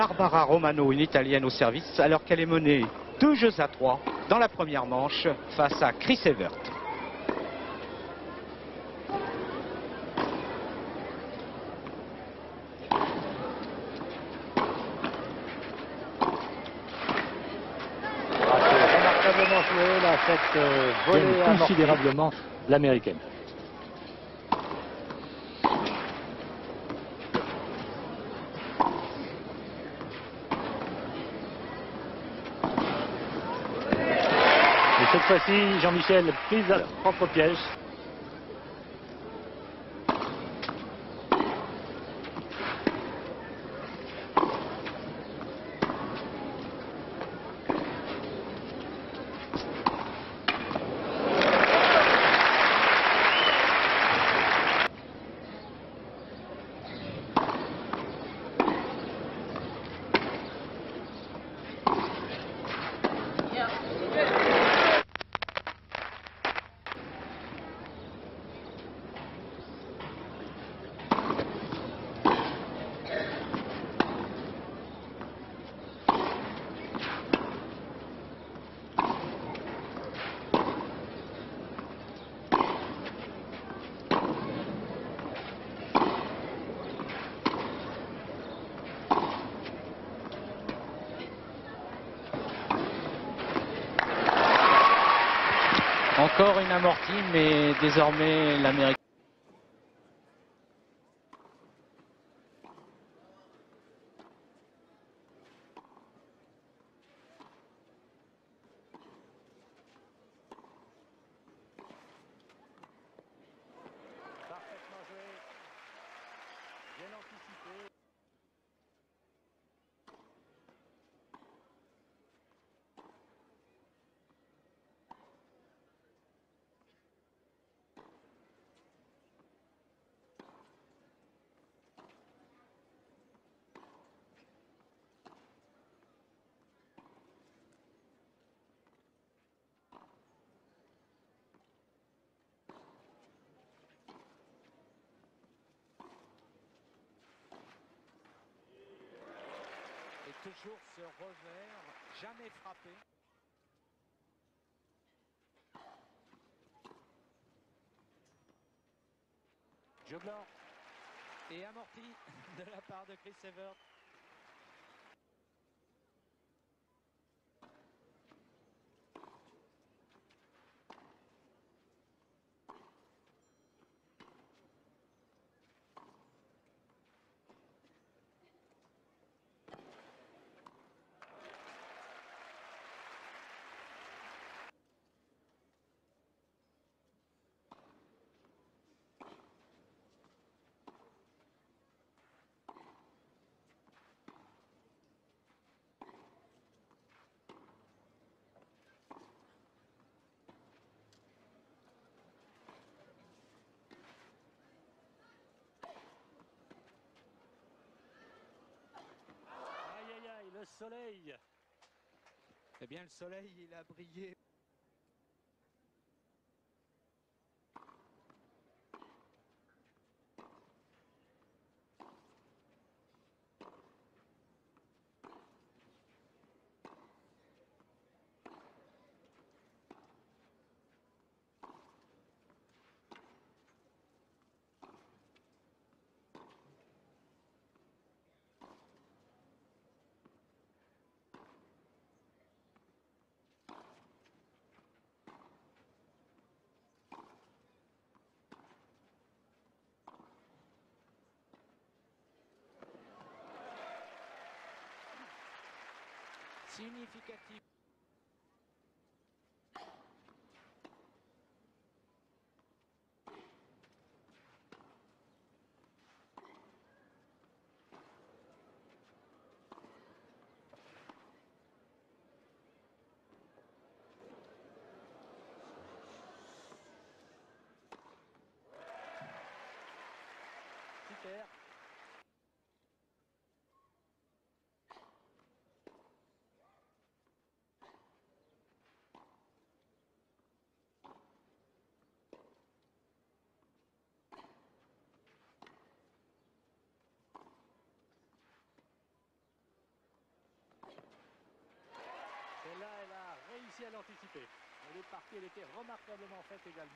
Barbara Romano, une Italienne au service, alors qu'elle est menée deux jeux à trois dans la première manche face à Chris Evert. Ah, c'est remarquablement joué là, cette euh, volée considérablement l'américaine. Et cette fois-ci, Jean-Michel prise à son propre piège. Encore une amortie, mais désormais l'Américaine. Parfaitement joué. Bien anticipé. Et toujours ce revers, jamais frappé. Jeu blanc et amorti de la part de Chris Evert. Soleil. Eh bien, le soleil, il a brillé. significativo. À l'anticiper. Elle est partie, elle était remarquablement faite également.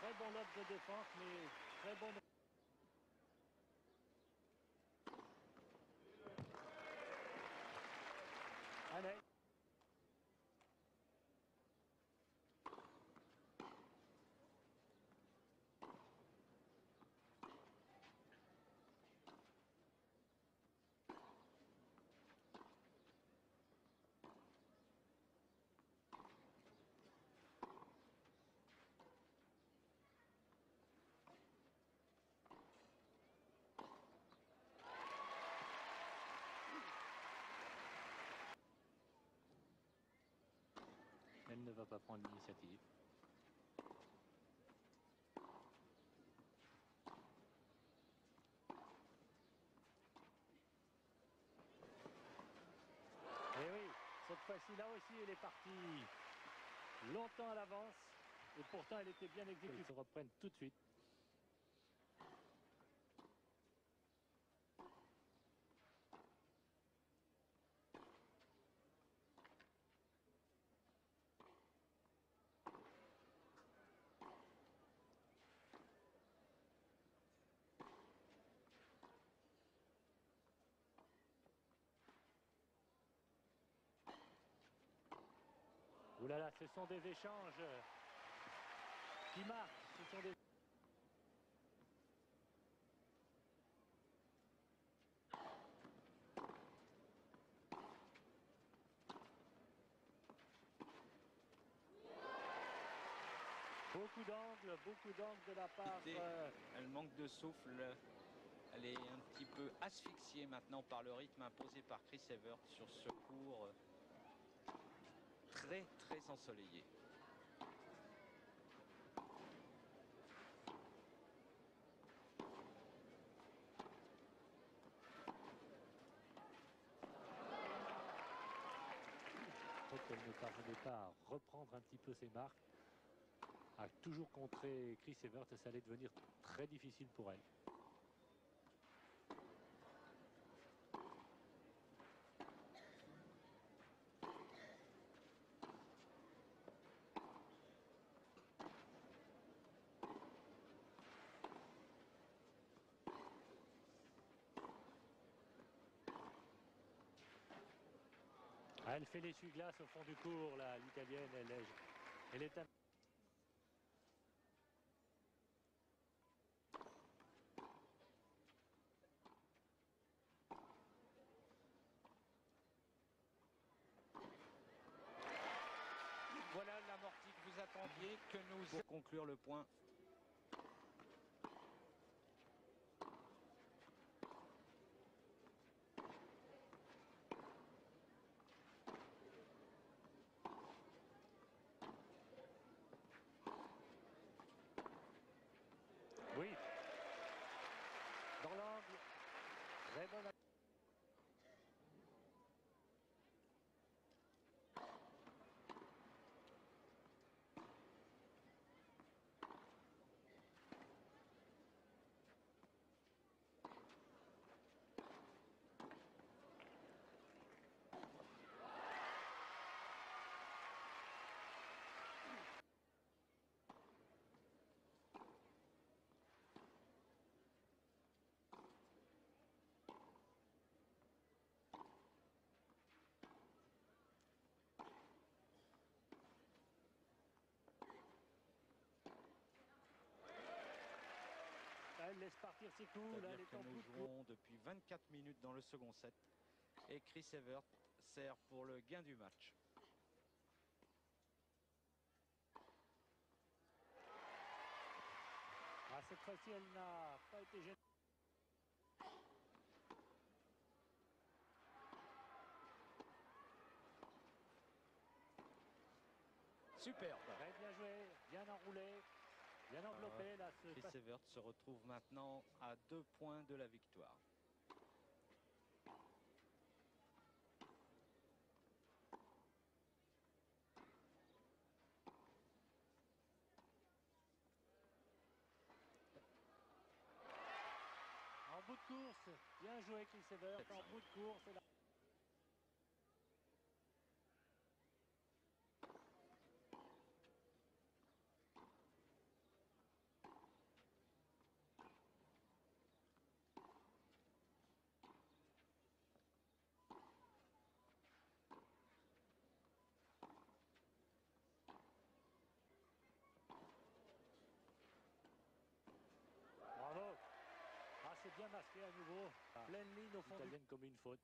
Très bon lob de défense, mais très bon. Allez. Elle ne va pas prendre l'initiative. Et oui, cette fois-ci, là aussi, elle est partie longtemps à l'avance. Et pourtant, elle était bien exécutée. Ils se reprennent tout de suite. Ouh là là, ce sont des échanges qui marquent. Ce sont des... Beaucoup d'angles, beaucoup d'angles de la part. Euh, Elle manque de souffle. Elle est un petit peu asphyxiée maintenant par le rythme imposé par Chris Evert sur ce cours très très ensoleillé. Qu'elle ne parvenait pas à reprendre un petit peu ses marques, à toujours contrer Chris Evert, et ça allait devenir très difficile pour elle. Elle fait l'essuie-glace au fond du cours, là, l'italienne. Elle est, elle est un- Voilà l'amorti que vous attendiez, que nous pour conclure le point. Oui. Dans l'angle. Très bonne. Elle laisse partir ses coups. Là, en nous jouons depuis 24 minutes dans le second set. Et Chris Evert sert pour le gain du match. Ah, cette fois-ci, elle n'a pas été gênée. Superbe. Très bien joué, bien enroulé. Bien enveloppé là. Ce Chris Evert se retrouve maintenant à deux points de la victoire. En bout de course, bien joué Chris Evert. En bout de course, et là- C'est bien marqué à nouveau. Ah. Pleine ligne au fond. du- Italienne comme une faute.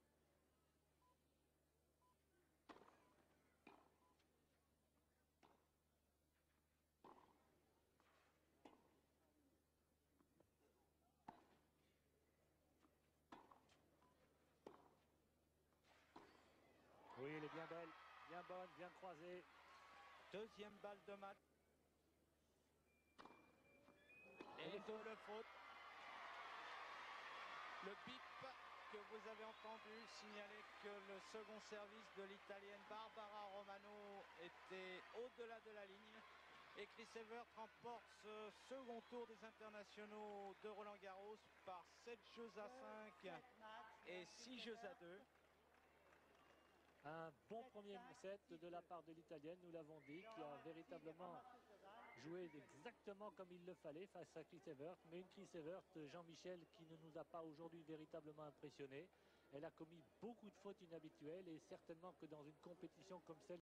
Oui, elle est bien belle, bien bonne, bien croisée. Deuxième balle de match. Et double faute. Le bip que vous avez entendu signaler que le second service de l'italienne Barbara Romano était au-delà de la ligne. Et Chris Evert remporte ce second tour des internationaux de Roland Garros par 7 jeux à 5 et 6 jeux à 2. Un bon premier set de la part de l'Italienne, nous l'avons dit, qui a véritablement joué exactement comme il le fallait face à Chris Evert. Mais une Chris Evert, Jean-Michel, qui ne nous a pas aujourd'hui véritablement impressionné. Elle a commis beaucoup de fautes inhabituelles et certainement que dans une compétition comme celle